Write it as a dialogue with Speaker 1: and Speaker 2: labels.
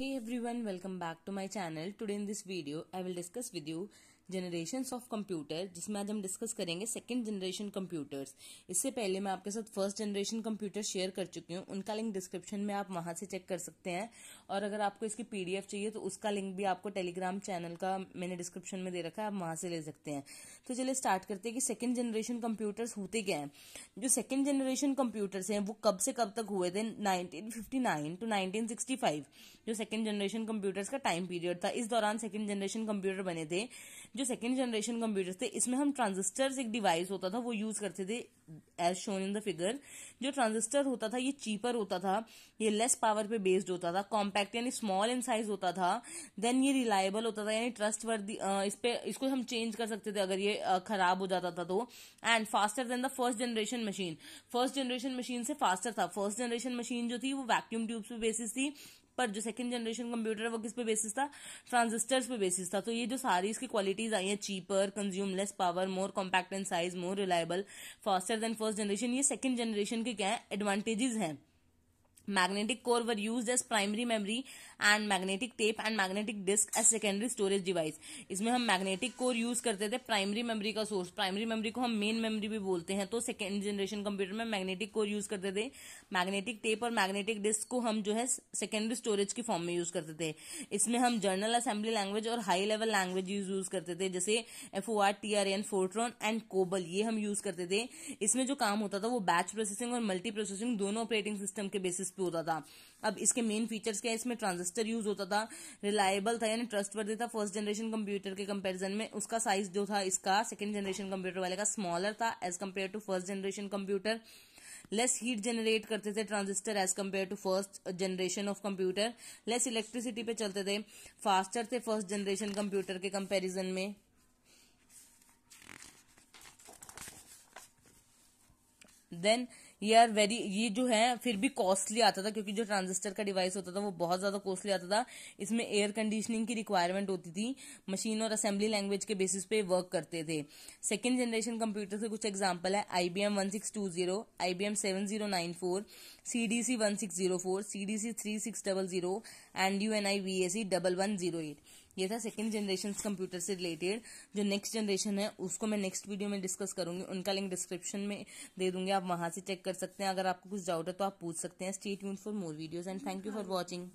Speaker 1: Hey everyone, welcome back to my channel. Today in this video, I will discuss with you generation of computer जिसमें आज हम discuss करेंगे second generation computers इससे पहले मैं आपके साथ फ़र्स्ट जनरेशन कंप्यूटर शेयर कर चुकी हूँ। उनका लिंक डिस्क्रिप्शन में आप वहाँ से चेक कर सकते हैं। और अगर आपको इसकी पीडीएफ चाहिए तो उसका लिंक भी आपको टेलीग्राम चैनल का मैंने डिस्क्रिप्शन में दे रखा है, आप वहाँ से ले सकते हैं। तो चलिए स्टार्ट करते हैं कि सेकेंड जनरेशन कंप्यूटर्स होते क्या हैं? जो सेकेंड जनरेशन कंप्यूटर्स हैं, वो कब से कब तक हुए थे? नाइनटीन टू नाइनटीन जो सेकेंड जनरेशन कंप्यूटर्स का टाइम पीरियड था। इस दौरान सेकेंड जनरेशन कंप्यूटर बने थे जो सेकेंड जनरेशन कंप्यूटर थे, इसमें हम ट्रांजिस्टर्स एक डिवाइस होता था, वो यूज़ करते थे as shown in the figure जो ट्रांजिस्टर होता था, ये चीपर होता था, ये लेस पावर पे बेस्ड होता था कॉम्पैक्ट यानी स्मॉल इन साइज़ होता था देन ये रिलायबल होता था, यानी ट्रस्ट वर्दी इस पे, इसको हम चेंज कर सकते थे अगर ये खराब हो जाता था तो। And faster than the first generation machine first generation machine से फास्टर था। फ़र्स्ट जनरेशन मशीन जो थी, वो वैक्यूम ट्यूब्स पे बेसिस थी। पर जो सेकंड जनरेशन कंप्यूटर है, वो किस पे बेसिस था? ट्रांजिस्टर्स पे बेसिस था। तो ये जो सारी इसकी क्वालिटीज आई हैं cheaper consume less power more compact and size more reliable faster than first generation ये सेकंड जनरेशन के क्या है एडवांटेजेस हैं। Magnetic core were used as primary memory and magnetic tape and magnetic disk as secondary storage device इसमें हम magnetic core use करते थे primary memory का source primary memory को हम main memory भी बोलते हैं तो second generation computer में magnetic core use करते थे magnetic tape और magnetic disk को हम जो है secondary storage की form में use करते थे इसमें हम journal assembly language और high level language use करते थे जैसे F O R T R N Fortran and COBOL ये हम यूज़ करते थे इसमें जो काम होता था वो बैच प्रोसेसिंग और मल्टी प्रोसेसिंग दोनों ऑपरेटिंग सिस्टम के बेसिस पे होता था। अब इसके मेन फीचर्स क्या है? इसमें ट्रांजिस्टर यूज़ होता था रिलायबल था, यानी ट्रस्टवर्दी था। फ़र्स्ट जनरेशन कंप्यूटर के कंपैरिजन में उसका साइज़ जो था, इसका सेकंड जनरेशन कंप्यूटर वाले का स्मॉलर था as compare to first generation computer less heat generate करते थे transistor as compare to first generation of computer less electricity पे चलते थे। फास्टर थे फ़र्स्ट जनरेशन कंप्यूटर के कंपैरिजन में। देन ये आर वेरी ये जो है, फिर भी कॉस्टली आता था, क्योंकि जो ट्रांजिस्टर का डिवाइस होता था, वो बहुत ज़्यादा कॉस्टली आता था। इसमें एयर कंडीशनिंग की रिक्वायरमेंट होती थी। मशीन और असेंबली लैंग्वेज के बेसिस पे वर्क करते थे। सेकेंड जनरेशन कंप्यूटर के कुछ एग्ज़ाम्पल है। I B M one six two zero I B M seven zero nine four C D C one six zero four C D C three six double zero and U N I V A C double one zero eight ये था second generation computer से related जो next generation है, उसको मैं next video में discuss करूँगी. उनका लिंक डिस्क्रिप्शन में दे दूँगी. आप वहाँ से चेक कर सकते हैं. अगर आपको कुछ डाउट है तो आप पूछ सकते हैं. स्टेट यून for more videos and thank you for watching